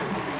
Amém.